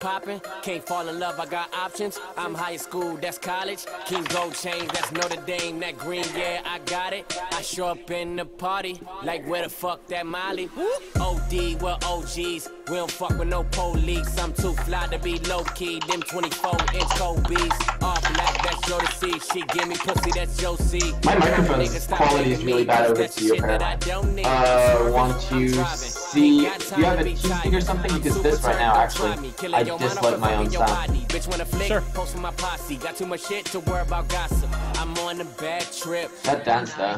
Poppin', can't fall in love, I got options. I'm high school, that's college. King gold chain, that's Notre Dame. That green, yeah, I got it. I show up in the party, like where the fuck that Molly? OD, we're OGs. We don't fuck with no police. I'm too fly to be low key. Them 24 inch Kobe's. All black, that's Jodeci. She give me pussy, that's Josie. My microphone's quality is really bad over to you, apparently. Uh, want to see... Do you have a key or something? Because this right now, actually, I dislike my own sound. Bitch wanna flick, Sure. post with my posse. Got too much shit to worry about gossip. I'm on a bad trip. That dance, though.